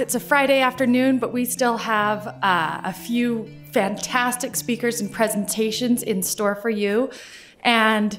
it's a Friday afternoon, but we still have uh, a few fantastic speakers and presentations in store for you. And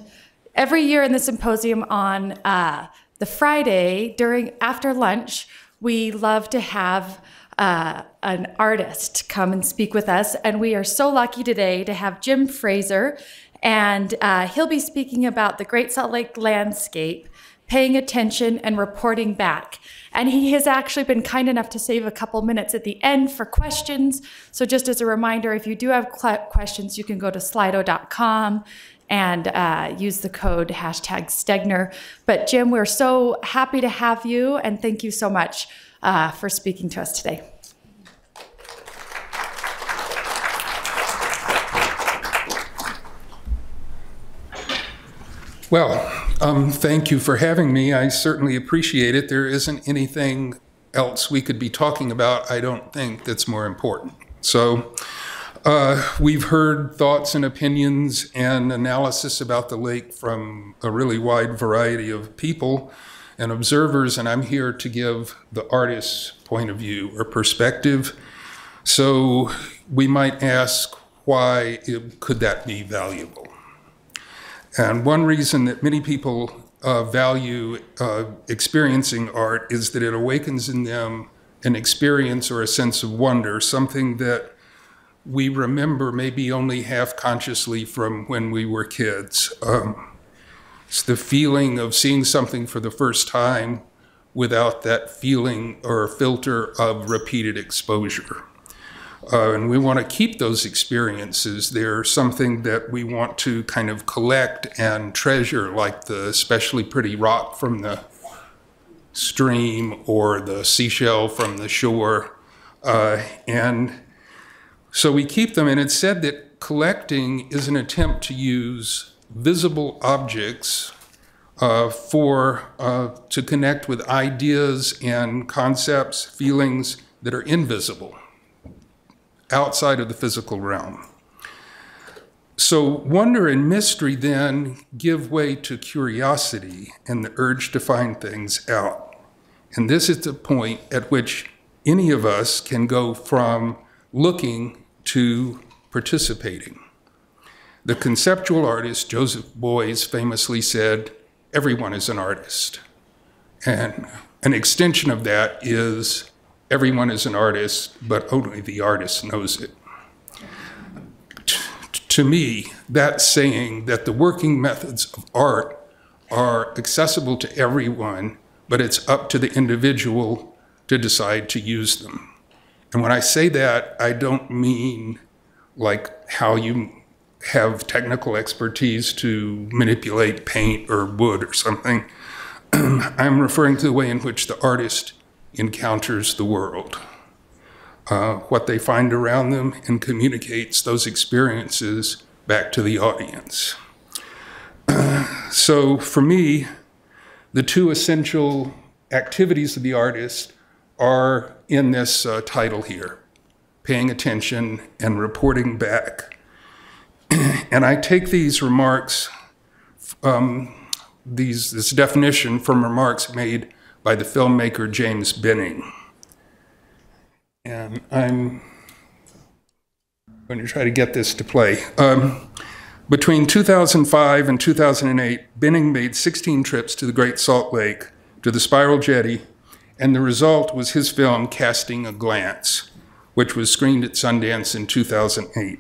every year in the symposium on uh, the Friday during after lunch, we love to have uh, an artist come and speak with us. And we are so lucky today to have Jim Frazer, and uh, he'll be speaking about the Great Salt Lake landscape paying attention and reporting back. And he has actually been kind enough to save a couple minutes at the end for questions. So, just as a reminder, if you do have questions, you can go to slido.com and uh, use the code hashtag Stegner. But, Jim, we're so happy to have you, and thank you so much uh, for speaking to us today. Well, um, thank you for having me. I certainly appreciate it. There isn't anything else we could be talking about, I don't think, that's more important. So, uh, we've heard thoughts and opinions and analysis about the lake from a really wide variety of people and observers, and I'm here to give the artist's point of view or perspective. So, we might ask, why could that be valuable? And one reason that many people uh, value uh, experiencing art is that it awakens in them an experience or a sense of wonder, something that we remember maybe only half consciously from when we were kids. Um, it's the feeling of seeing something for the first time without that feeling or filter of repeated exposure. Uh, and we want to keep those experiences. They're something that we want to kind of collect and treasure, like the especially pretty rock from the stream or the seashell from the shore. Uh, and so we keep them. And it's said that collecting is an attempt to use visible objects uh, for uh, to connect with ideas and concepts, feelings that are invisible outside of the physical realm. So, wonder and mystery then give way to curiosity and the urge to find things out. And this is the point at which any of us can go from looking to participating. The conceptual artist Joseph Beuys famously said, Everyone is an artist. And an extension of that is everyone is an artist, but only the artist knows it. T to me, that's saying that the working methods of art are accessible to everyone, but it's up to the individual to decide to use them. And when I say that, I don't mean like how you have technical expertise to manipulate paint or wood or something. I'm referring to the way in which the artist encounters the world, uh, what they find around them, and communicates those experiences back to the audience. so for me, the two essential activities of the artist are in this uh, title here paying attention and reporting back. and I take these remarks, um, these, this definition from remarks made by the filmmaker James Benning. And I'm going to try to get this to play. Um, between 2005 and 2008, Benning made 16 trips to the Great Salt Lake, to the Spiral Jetty, and the result was his film Casting a Glance, which was screened at Sundance in 2008.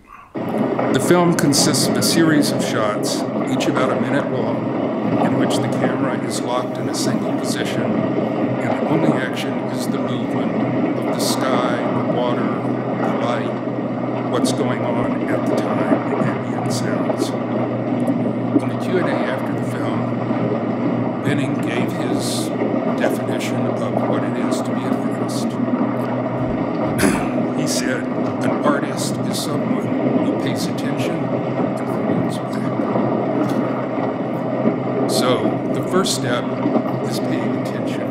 The film consists of a series of shots, each about a minute long, which the camera is locked in a single position, and the only action is the movement of the sky, the water, the light, what's going on at the time, the ambient sounds. In the Q&A after the film, Benning gave his definition of what it is to be an artist. he said, an artist is someone who pays attention first step is paying attention.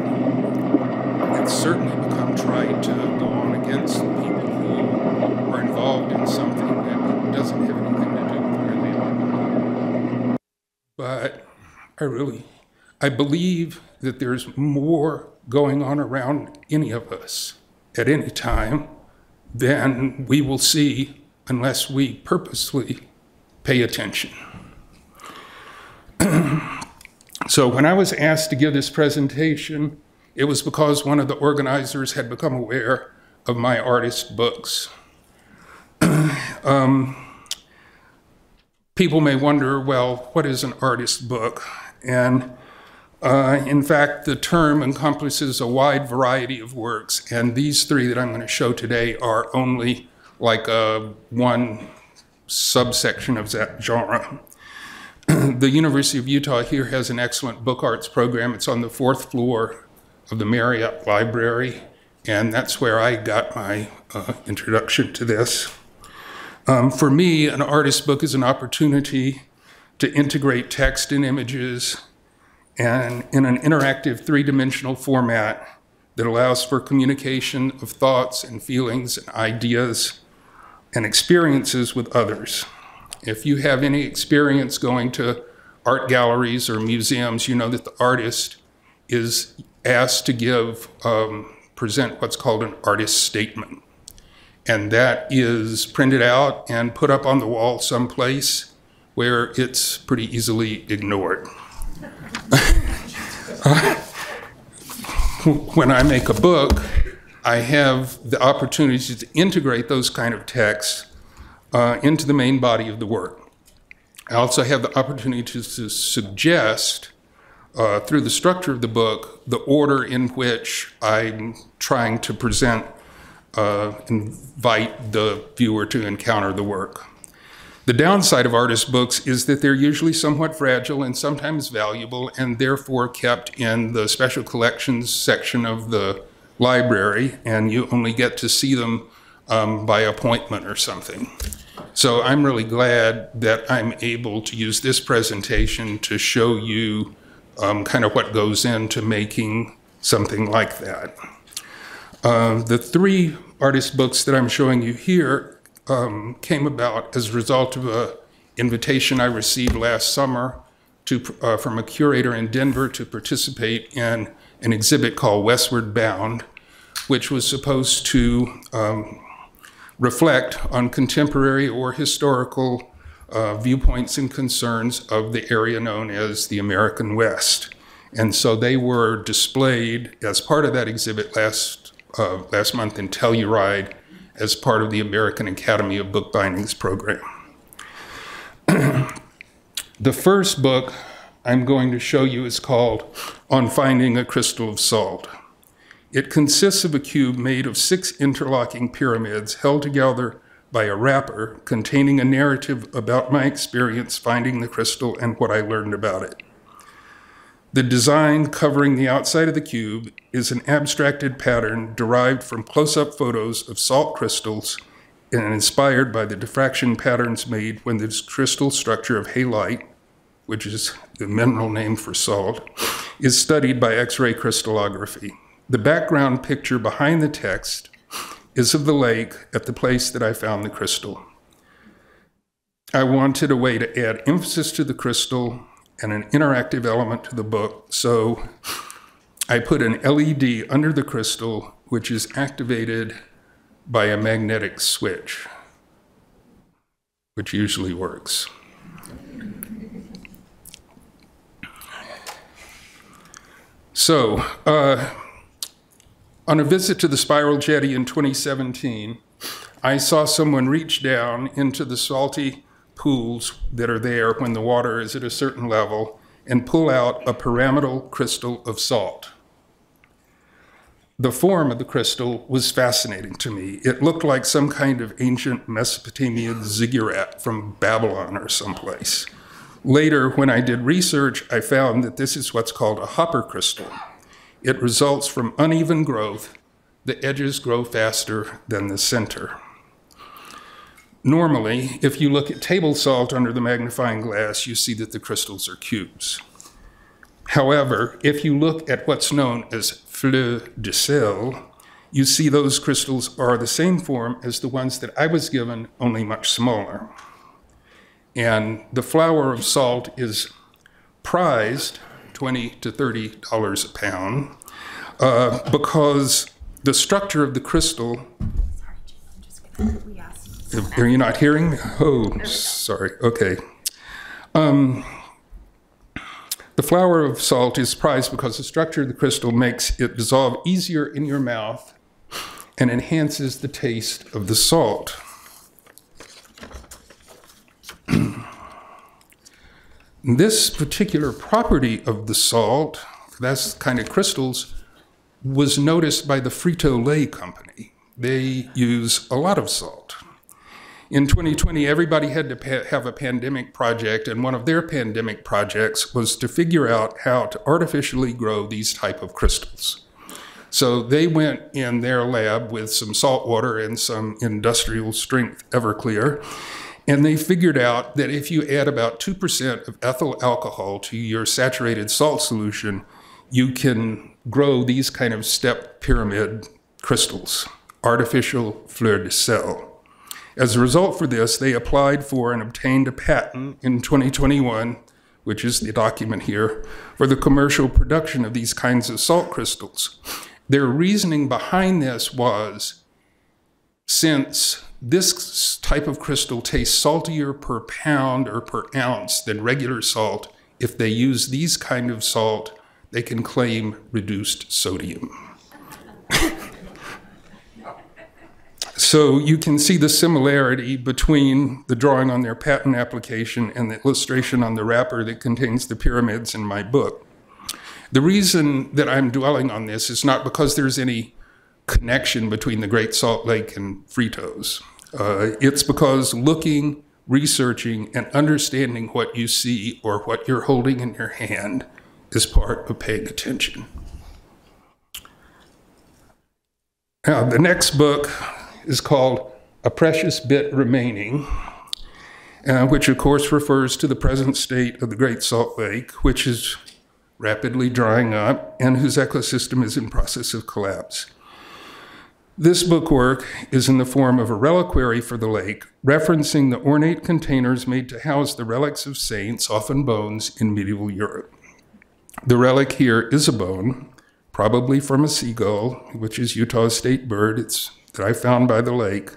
It's certainly become trite to go on against people who are involved in something that doesn't have anything to do with where they are. But I really, I believe that there's more going on around any of us at any time than we will see unless we purposely pay attention. so when I was asked to give this presentation, it was because one of the organizers had become aware of my artist books. um, people may wonder, well, what is an artist book? And uh, in fact, the term encompasses a wide variety of works, and these three that I'm going to show today are only like a one subsection of that genre. the University of Utah here has an excellent book arts program. It's on the fourth floor of the Marriott Library, and that's where I got my uh, introduction to this. Um, for me, an artist book is an opportunity to integrate text and images and in an interactive three dimensional format that allows for communication of thoughts and feelings and ideas and experiences with others. If you have any experience going to art galleries or museums, you know that the artist is asked to give, um, present what's called an artist statement. And that is printed out and put up on the wall someplace where it's pretty easily ignored. when I make a book, I have the opportunity to integrate those kind of texts uh, into the main body of the work. I also have the opportunity to, to suggest, uh, through the structure of the book, the order in which I'm trying to present, uh, invite the viewer to encounter the work. The downside of artist books is that they're usually somewhat fragile and sometimes valuable, and therefore kept in the special collections section of the library, and you only get to see them um, by appointment or something. So I'm really glad that I'm able to use this presentation to show you um, kind of what goes into making something like that. Uh, the three artist books that I'm showing you here um, came about as a result of an invitation I received last summer to, uh, from a curator in Denver to participate in an exhibit called Westward Bound, which was supposed to um, reflect on contemporary or historical uh, viewpoints and concerns of the area known as the American West. And so they were displayed as part of that exhibit last, uh, last month in Telluride as part of the American Academy of Bookbinding's program. the first book I'm going to show you is called On Finding a Crystal of Salt. It consists of a cube made of six interlocking pyramids held together by a wrapper containing a narrative about my experience finding the crystal and what I learned about it. The design covering the outside of the cube is an abstracted pattern derived from close up photos of salt crystals and inspired by the diffraction patterns made when the crystal structure of halite, which is the mineral name for salt, is studied by X ray crystallography. The background picture behind the text is of the lake at the place that I found the crystal. I wanted a way to add emphasis to the crystal and an interactive element to the book. So I put an LED under the crystal, which is activated by a magnetic switch, which usually works. So, uh, on a visit to the Spiral Jetty in 2017, I saw someone reach down into the salty pools that are there when the water is at a certain level and pull out a pyramidal crystal of salt. The form of the crystal was fascinating to me. It looked like some kind of ancient Mesopotamian ziggurat from Babylon or someplace. Later, when I did research, I found that this is what's called a hopper crystal. It results from uneven growth. The edges grow faster than the center. Normally, if you look at table salt under the magnifying glass, you see that the crystals are cubes. However, if you look at what's known as fleur de sel, you see those crystals are the same form as the ones that I was given, only much smaller. And the flower of salt is prized 20 to 30 dollars a pound uh, because the structure of the crystal are you not hearing? Oh, sorry. Okay. Um, the flower of salt is prized because the structure of the crystal makes it dissolve easier in your mouth and enhances the taste of the salt. This particular property of the salt, that's kind of crystals, was noticed by the Frito Lay Company. They use a lot of salt. In 2020, everybody had to have a pandemic project, and one of their pandemic projects was to figure out how to artificially grow these type of crystals. So they went in their lab with some salt water and some industrial strength Everclear, and they figured out that if you add about 2% of ethyl alcohol to your saturated salt solution, you can grow these kind of step pyramid crystals, artificial fleur de sel. As a result for this, they applied for and obtained a patent in 2021, which is the document here, for the commercial production of these kinds of salt crystals. Their reasoning behind this was since this type of crystal tastes saltier per pound or per ounce than regular salt, if they use these kind of salt, they can claim reduced sodium. So you can see the similarity between the drawing on their patent application and the illustration on the wrapper that contains the pyramids in my book. The reason that I'm dwelling on this is not because there's any connection between the Great Salt Lake and Fritos. Uh, it's because looking, researching, and understanding what you see or what you're holding in your hand is part of paying attention. Now, the next book is called A Precious Bit Remaining, uh, which of course refers to the present state of the Great Salt Lake, which is rapidly drying up and whose ecosystem is in process of collapse. This bookwork is in the form of a reliquary for the lake, referencing the ornate containers made to house the relics of saints, often bones, in medieval Europe. The relic here is a bone, probably from a seagull, which is Utah's state bird. It's that I found by the lake,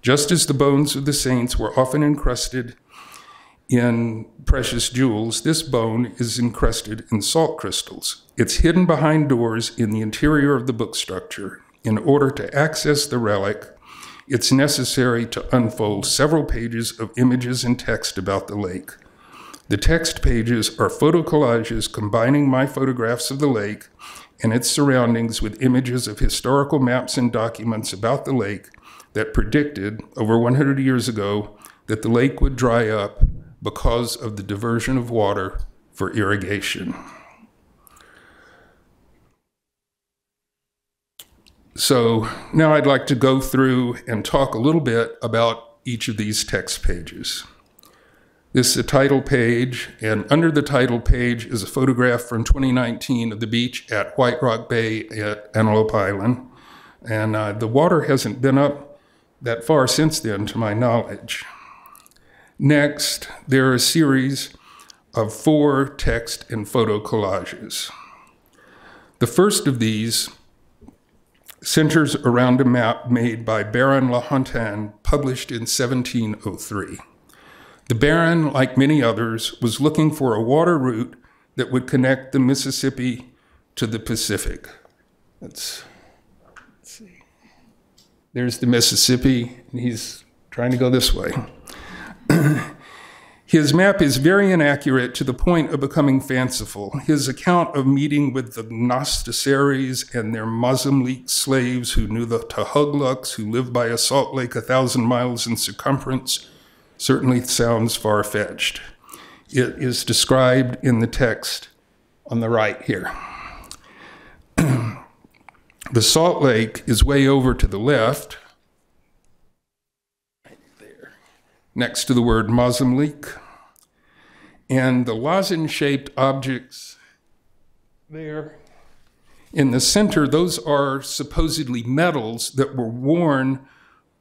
just as the bones of the saints were often encrusted in precious jewels, this bone is encrusted in salt crystals. It's hidden behind doors in the interior of the book structure. In order to access the relic, it's necessary to unfold several pages of images and text about the lake. The text pages are photo collages combining my photographs of the lake and its surroundings with images of historical maps and documents about the lake that predicted over 100 years ago that the lake would dry up because of the diversion of water for irrigation. So now I'd like to go through and talk a little bit about each of these text pages. This is a title page, and under the title page is a photograph from 2019 of the beach at White Rock Bay at Antelope Island. And uh, the water hasn't been up that far since then, to my knowledge. Next, there are a series of four text and photo collages. The first of these centers around a map made by Baron La Hontan, published in 1703. The Baron, like many others, was looking for a water route that would connect the Mississippi to the Pacific. Let's, let's see. There's the Mississippi, and he's trying to go this way. His map is very inaccurate to the point of becoming fanciful. His account of meeting with the Gnacsitares and their Mozambique slaves who knew the Tahuglauks, who lived by a salt lake a thousand miles in circumference, certainly sounds far fetched. It is described in the text on the right here. the Salt Lake is way over to the left, right there, next to the word Mozambique. And the lozenge shaped objects there in the center, those are supposedly medals that were worn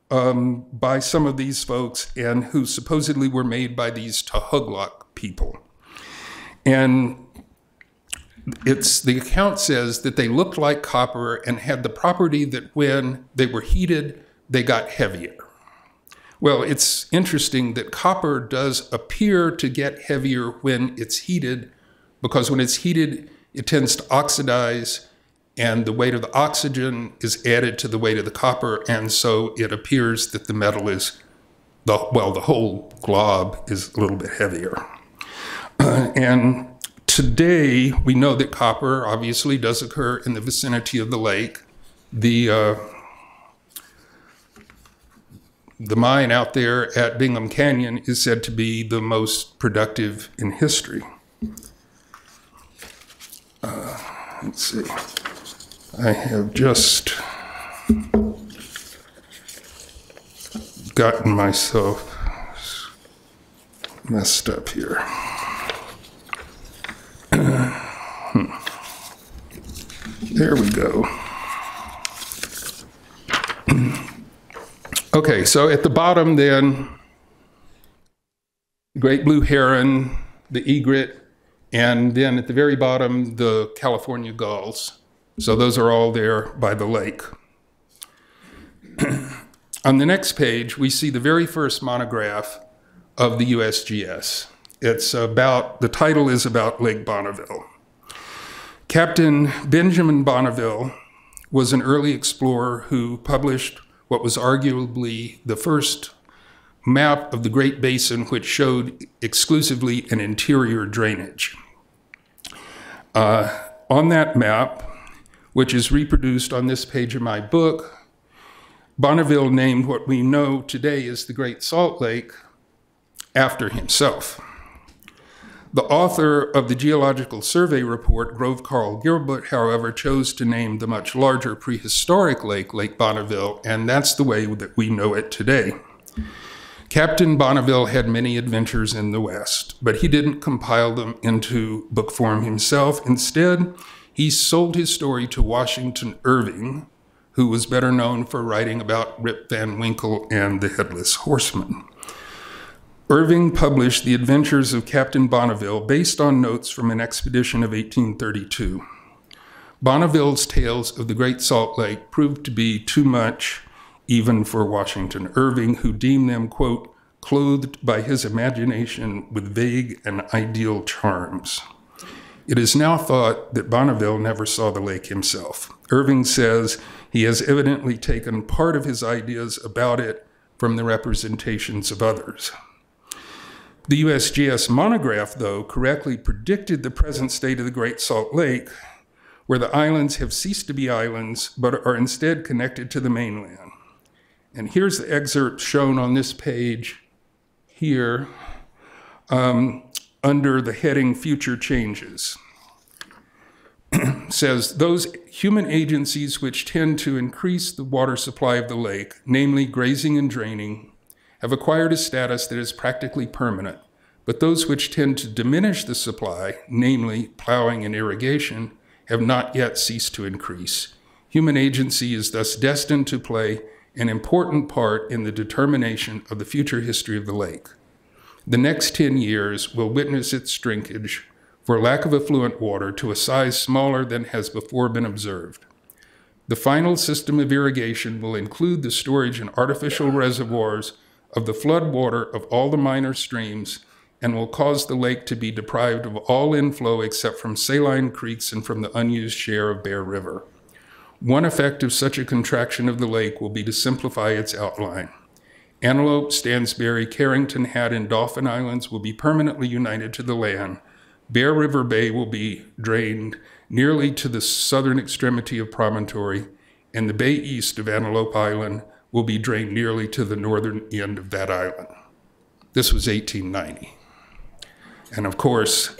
um, by some of these folks and who supposedly were made by these Tahuglauk people. And it's the account says that they looked like copper and had the property that when they were heated, they got heavier. Well, it's interesting that copper does appear to get heavier when it's heated, because when it's heated, it tends to oxidize, and the weight of the oxygen is added to the weight of the copper, and so it appears that the metal is, the, well, the whole glob is a little bit heavier. Uh, and today, we know that copper obviously does occur in the vicinity of the lake. The uh, the mine out there at Bingham Canyon is said to be the most productive in history. Uh, let's see. I have just gotten myself messed up here. Hmm. there we go. Okay, so at the bottom then, great blue heron, the egret, and then at the very bottom, the California gulls. So those are all there by the lake. On the next page, we see the very first monograph of the USGS. It's about, the title is about Lake Bonneville. Captain Benjamin Bonneville was an early explorer who published what was arguably the first map of the Great Basin, which showed exclusively an interior drainage. Uh, on that map, which is reproduced on this page of my book, Bonneville named what we know today as the Great Salt Lake after himself. The author of the Geological Survey report, Grove Karl Gilbert, however, chose to name the much larger prehistoric lake, Lake Bonneville, and that's the way that we know it today. Captain Bonneville had many adventures in the West, but he didn't compile them into book form himself. Instead, he sold his story to Washington Irving, who was better known for writing about Rip Van Winkle and the Headless Horseman. Irving published The Adventures of Captain Bonneville based on notes from an expedition of 1832. Bonneville's tales of the Great Salt Lake proved to be too much even for Washington Irving, who deemed them, quote, clothed by his imagination with vague and ideal charms. It is now thought that Bonneville never saw the lake himself. Irving says he has evidently taken part of his ideas about it from the representations of others. The USGS monograph, though, correctly predicted the present state of the Great Salt Lake, where the islands have ceased to be islands but are instead connected to the mainland. And here's the excerpt shown on this page here um, under the heading Future Changes. says those human agencies which tend to increase the water supply of the lake, namely grazing and draining, have acquired a status that is practically permanent, but those which tend to diminish the supply, namely plowing and irrigation, have not yet ceased to increase. Human agency is thus destined to play an important part in the determination of the future history of the lake. The next 10 years will witness its shrinkage for lack of affluent water to a size smaller than has before been observed. The final system of irrigation will include the storage in artificial reservoirs of the flood water of all the minor streams and will cause the lake to be deprived of all inflow except from saline creeks and from the unused share of Bear River. One effect of such a contraction of the lake will be to simplify its outline. Antelope, Stansbury, Carrington Hat, and Dolphin Islands will be permanently united to the land. Bear River Bay will be drained nearly to the southern extremity of Promontory, and the bay east of Antelope Island will be drained nearly to the northern end of that island. This was 1890. And of course,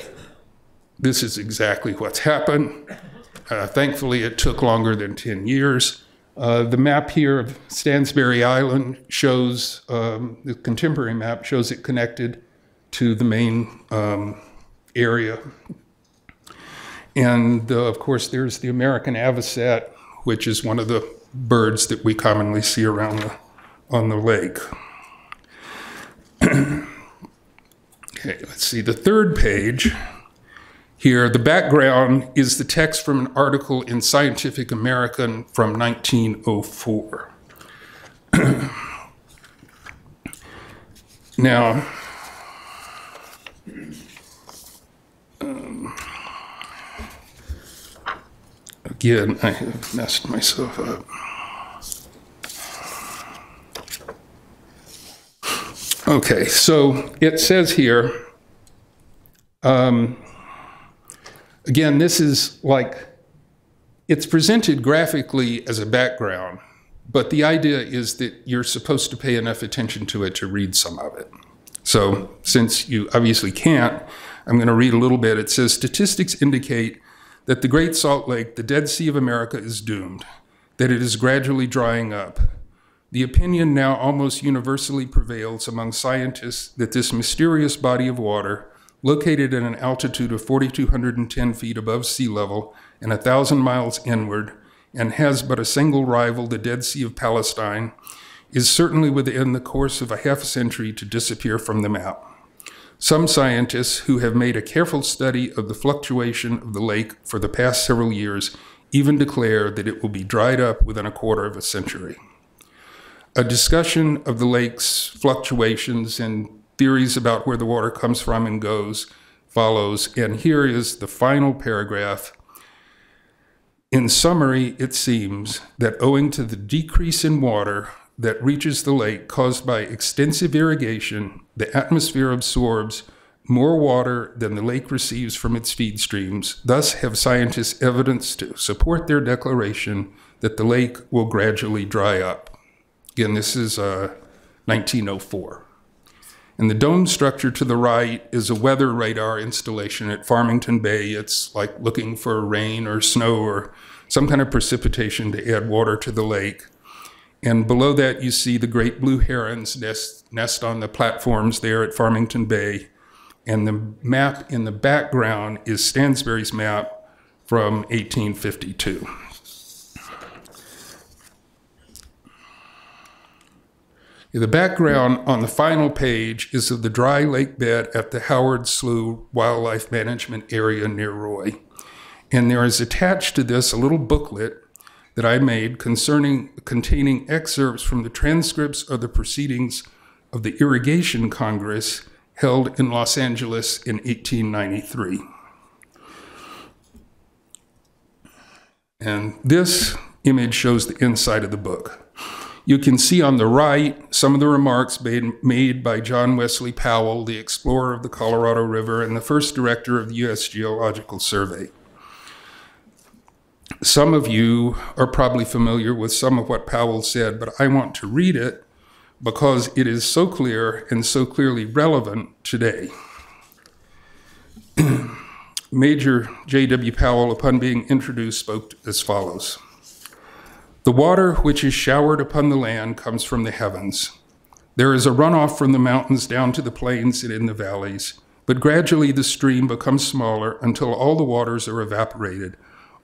this is exactly what's happened. Uh, thankfully, it took longer than 10 years. Uh, the map here of Stansbury Island shows, um, the contemporary map shows it connected to the main um, area. And uh, of course, there's the American avocet, which is one of the birds that we commonly see around the, on the lake. okay, let's see. The third page here, the background is the text from an article in Scientific American from 1904. now, again, I have messed myself up. Okay, so it says here, um, again, this is like, it's presented graphically as a background, but the idea is that you're supposed to pay enough attention to it to read some of it. So, since you obviously can't, I'm going to read a little bit. It says Statistics indicate that the Great Salt Lake, the Dead Sea of America, is doomed, that it is gradually drying up the opinion now almost universally prevails among scientists that this mysterious body of water, located at an altitude of 4,210 feet above sea level and a thousand miles inward, and has but a single rival, the Dead Sea of Palestine, is certainly within the course of a half century to disappear from the map. Some scientists who have made a careful study of the fluctuation of the lake for the past several years even declare that it will be dried up within a quarter of a century a discussion of the lake's fluctuations and theories about where the water comes from and goes follows. And here is the final paragraph. In summary, it seems that owing to the decrease in water that reaches the lake caused by extensive irrigation, the atmosphere absorbs more water than the lake receives from its feed streams. Thus, have scientists evidence to support their declaration that the lake will gradually dry up. Again, this is uh, 1904. And the dome structure to the right is a weather radar installation at Farmington Bay. It's like looking for rain or snow or some kind of precipitation to add water to the lake. And below that, you see the great blue herons nest, nest on the platforms there at Farmington Bay. And the map in the background is Stansbury's map from 1852. The background on the final page is of the dry lake bed at the Howard Slough Wildlife Management Area near Roy. And there is attached to this a little booklet that I made concerning containing excerpts from the transcripts of the proceedings of the Irrigation Congress held in Los Angeles in 1893. And this image shows the inside of the book. You can see on the right some of the remarks made, made by John Wesley Powell, the explorer of the Colorado River and the first director of the U.S. Geological Survey. Some of you are probably familiar with some of what Powell said, but I want to read it because it is so clear and so clearly relevant today. Major J.W. Powell, upon being introduced, spoke as follows. The water which is showered upon the land comes from the heavens. There is a runoff from the mountains down to the plains and in the valleys, but gradually the stream becomes smaller until all the waters are evaporated.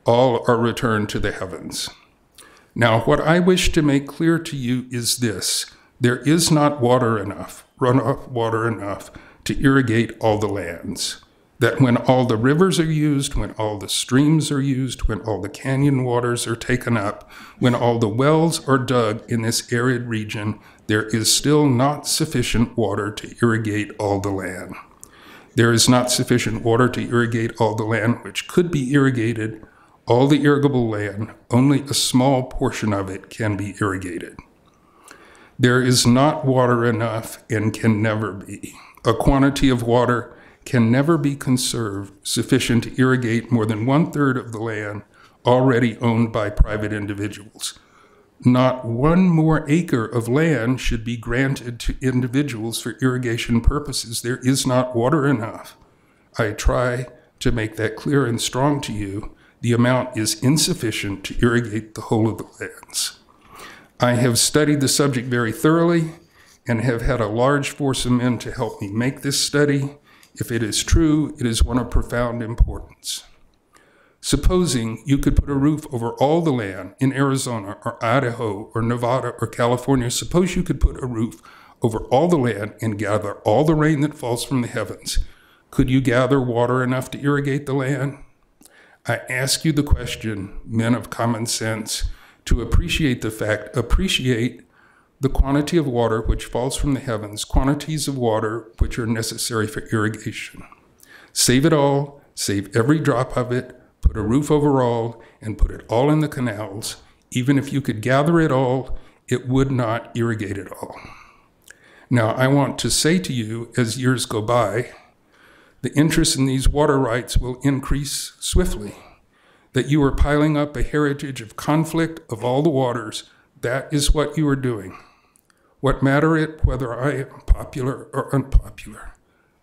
All are returned to the heavens. Now, what I wish to make clear to you is this there is not water enough, runoff water enough, to irrigate all the lands that when all the rivers are used, when all the streams are used, when all the canyon waters are taken up, when all the wells are dug in this arid region, there is still not sufficient water to irrigate all the land. There is not sufficient water to irrigate all the land which could be irrigated. All the irrigable land, only a small portion of it can be irrigated. There is not water enough and can never be. A quantity of water can never be conserved sufficient to irrigate more than one third of the land already owned by private individuals. Not one more acre of land should be granted to individuals for irrigation purposes. There is not water enough. I try to make that clear and strong to you. The amount is insufficient to irrigate the whole of the lands. I have studied the subject very thoroughly and have had a large force of men to help me make this study if it is true, it is one of profound importance. Supposing you could put a roof over all the land in Arizona or Idaho or Nevada or California, suppose you could put a roof over all the land and gather all the rain that falls from the heavens. Could you gather water enough to irrigate the land? I ask you the question, men of common sense, to appreciate the fact, appreciate the quantity of water which falls from the heavens, quantities of water which are necessary for irrigation. Save it all, save every drop of it, put a roof over all, and put it all in the canals. Even if you could gather it all, it would not irrigate it all. Now, I want to say to you, as years go by, the interest in these water rights will increase swiftly. That you are piling up a heritage of conflict of all the waters, that is what you are doing. What matter it whether I am popular or unpopular?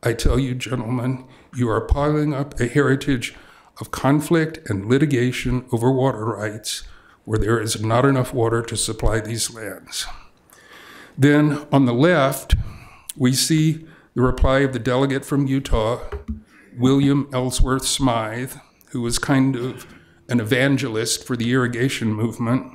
I tell you, gentlemen, you are piling up a heritage of conflict and litigation over water rights where there is not enough water to supply these lands. Then on the left, we see the reply of the delegate from Utah, William Ellsworth Smythe, who was kind of an evangelist for the irrigation movement.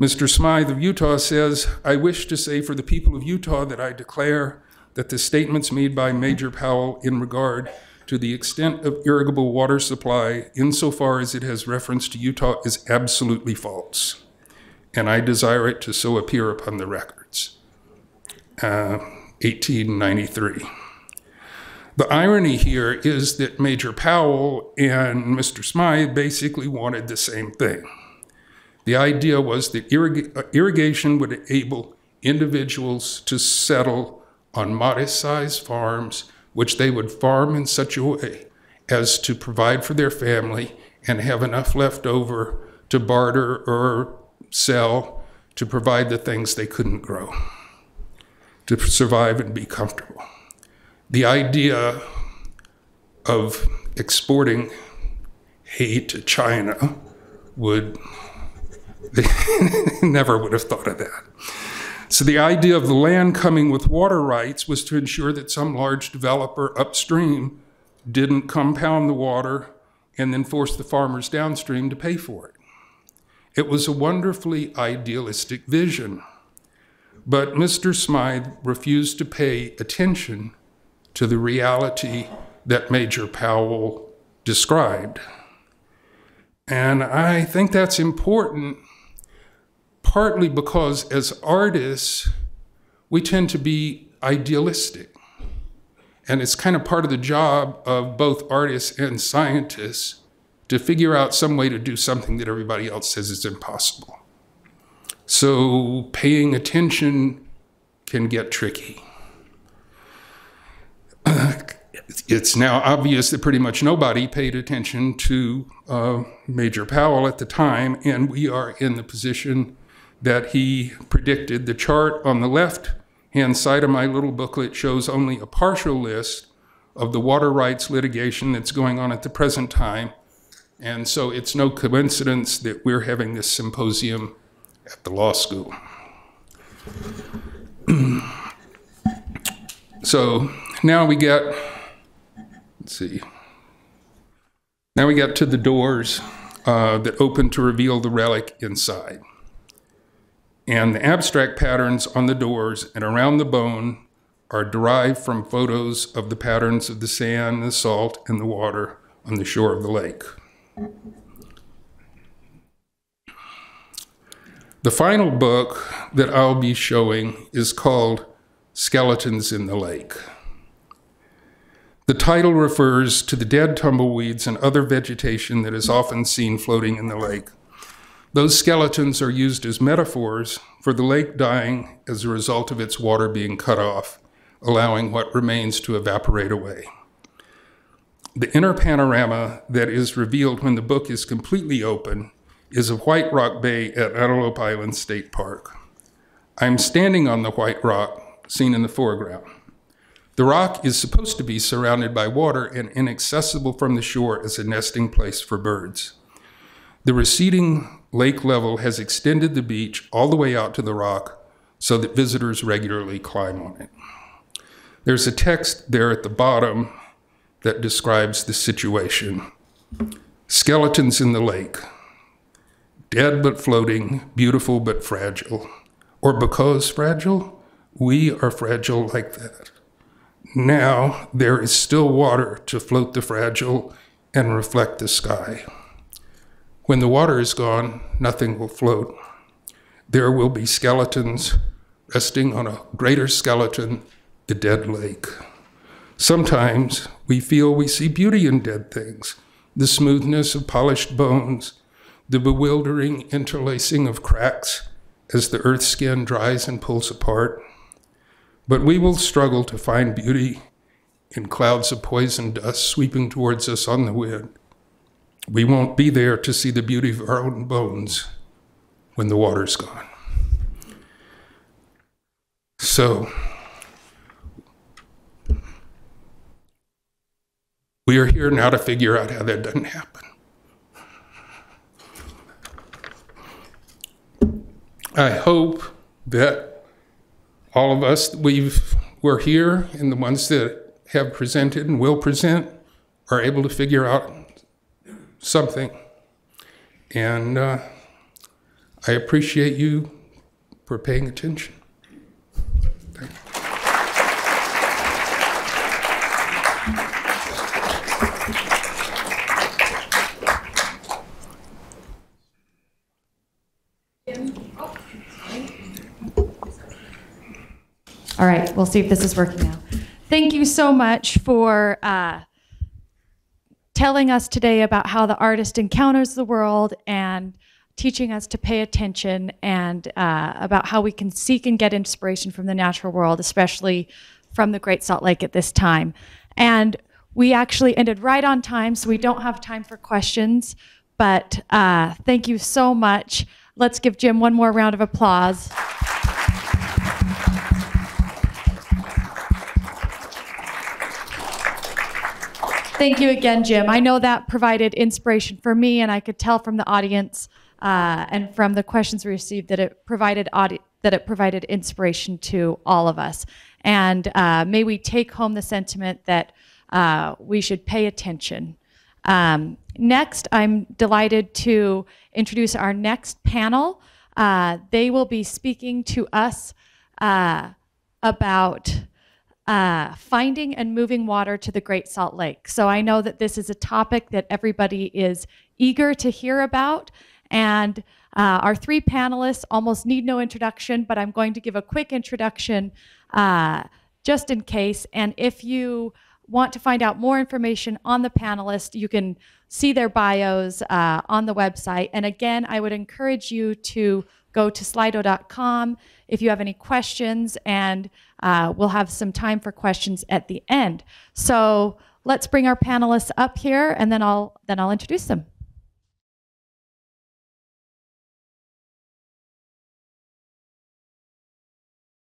Mr. Smythe of Utah says, I wish to say for the people of Utah that I declare that the statements made by Major Powell in regard to the extent of irrigable water supply, insofar as it has reference to Utah, is absolutely false. And I desire it to so appear upon the records. Uh, 1893. The irony here is that Major Powell and Mr. Smythe basically wanted the same thing. The idea was that irrig- irrigation would enable individuals to settle on modest sized farms which they would farm in such a way as to provide for their family and have enough left over to barter or sell to provide the things they couldn't grow, to survive and be comfortable. The idea of exporting hate to China would, never would have thought of that. So the idea of the land coming with water rights was to ensure that some large developer upstream didn't compound the water and then force the farmers downstream to pay for it. It was a wonderfully idealistic vision. But Mr. Smythe refused to pay attention to the reality that Major Powell described. And I think that's important partly because as artists, we tend to be idealistic. And it's kind of part of the job of both artists and scientists to figure out some way to do something that everybody else says is impossible. So paying attention can get tricky. it's now obvious that pretty much nobody paid attention to uh, Major Powell at the time, and we are in the position that he predicted. The chart on the left hand side of my little booklet shows only a partial list of the water rights litigation that's going on at the present time. And so it's no coincidence that we're having this symposium at the law school. so now we get, let's see, now we get to the doors uh, that open to reveal the relic inside. And the abstract patterns on the doors and around the bone are derived from photos of the patterns of the sand, the salt, and the water on the shore of the lake. The final book that I'll be showing is called Skeletons in the Lake. The title refers to the dead tumbleweeds and other vegetation that is often seen floating in the lake. Those skeletons are used as metaphors for the lake dying as a result of its water being cut off, allowing what remains to evaporate away. The inner panorama that is revealed when the book is completely open is a White Rock Bay at Antelope Island State Park. I'm standing on the white rock seen in the foreground. The rock is supposed to be surrounded by water and inaccessible from the shore as a nesting place for birds. The receding lake level has extended the beach all the way out to the rock so that visitors regularly climb on it. There's a text there at the bottom that describes the situation. Skeletons in the lake. Dead but floating, beautiful but fragile. Or because fragile, we are fragile like that. Now there is still water to float the fragile and reflect the sky. When the water is gone, nothing will float. There will be skeletons resting on a greater skeleton, the dead lake. Sometimes we feel we see beauty in dead things, the smoothness of polished bones, the bewildering interlacing of cracks as the earth skin dries and pulls apart. But we will struggle to find beauty in clouds of poison dust sweeping towards us on the wind. We won't be there to see the beauty of our own bones when the water's gone. So, we are here now to figure out how that doesn't happen. I hope that all of us we've we're here and the ones that have presented and will present are able to figure out something. And uh, I appreciate you for paying attention. All right, we'll see if this is working now. Thank you so much for uh, telling us today about how the artist encounters the world and teaching us to pay attention and uh, about how we can seek and get inspiration from the natural world, especially from the Great Salt Lake at this time. And we actually ended right on time, so we don't have time for questions. But uh, thank you so much. Let's give Jim one more round of applause. Thank you again, Jim. I know that provided inspiration for me, and I could tell from the audience uh, and from the questions we received that it provided audi- that it provided inspiration to all of us. And uh, may we take home the sentiment that uh, we should pay attention. Um, next, I'm delighted to introduce our next panel. Uh, they will be speaking to us uh, about uh, finding and moving water to the Great Salt Lake. So I know that this is a topic that everybody is eager to hear about. And uh, our three panelists almost need no introduction, but I'm going to give a quick introduction uh, just in case. And if you want to find out more information on the panelists, you can see their bios uh, on the website. And again, I would encourage you to go to slido.com if you have any questions, and uh, we'll have some time for questions at the end. So let's bring our panelists up here, and then I'll then I'll introduce them.